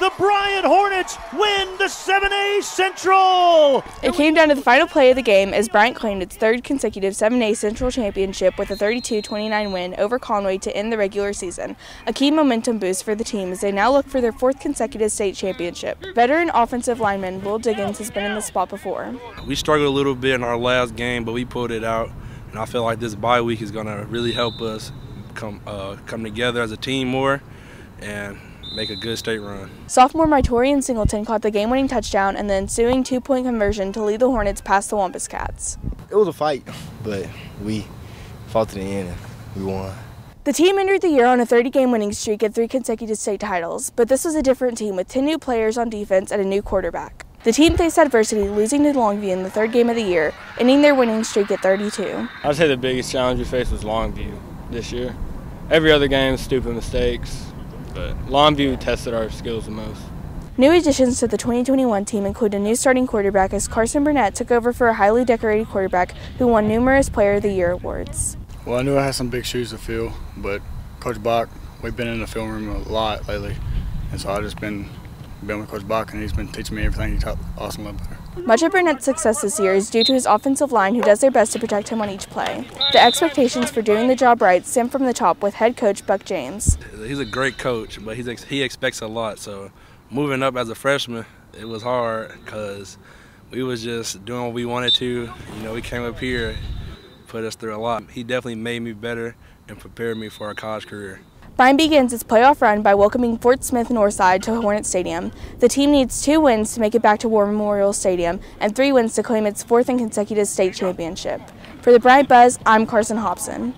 the Bryant Hornets win the 7A Central. It came down to the final play of the game as Bryant claimed its third consecutive 7A Central championship with a 32-29 win over Conway to end the regular season, a key momentum boost for the team as they now look for their fourth consecutive state championship. Veteran offensive lineman Will Diggins has been in the spot before. We struggled a little bit in our last game, but we pulled it out, and I feel like this bye week is going to really help us come uh, come together as a team more and make a good state run. Sophomore Mytorian Singleton caught the game-winning touchdown and the ensuing two-point conversion to lead the Hornets past the Wampus Cats. It was a fight, but we fought to the end and we won. The team entered the year on a 30-game winning streak and three consecutive state titles, but this was a different team with 10 new players on defense and a new quarterback. The team faced adversity, losing to Longview in the third game of the year, ending their winning streak at 32. I'd say the biggest challenge we faced was Longview this year. Every other game, stupid mistakes, but Longview tested our skills the most. New additions to the 2021 team include a new starting quarterback as Carson Burnett took over for a highly decorated quarterback who won numerous Player of the Year awards. Well, I knew I had some big shoes to fill, but Coach Bach, we've been in the film room a lot lately, and so I've just been been with Coach Bach, and he's been teaching me everything he taught Austin Ledbetter. Much of Burnett's success this year is due to his offensive line who does their best to protect him on each play. The expectations for doing the job right stem from the top with head coach Buck James. He's a great coach, but he's he expects a lot. So moving up as a freshman, it was hard because we was just doing what we wanted to. You know, we came up here, put us through a lot. He definitely made me better and prepared me for a college career. Bryant begins its playoff run by welcoming Fort Smith Northside to Hornet Stadium. The team needs two wins to make it back to War Memorial Stadium and three wins to claim its fourth and consecutive state championship. For the Bryant Buzz, I'm Carsyn Hobson.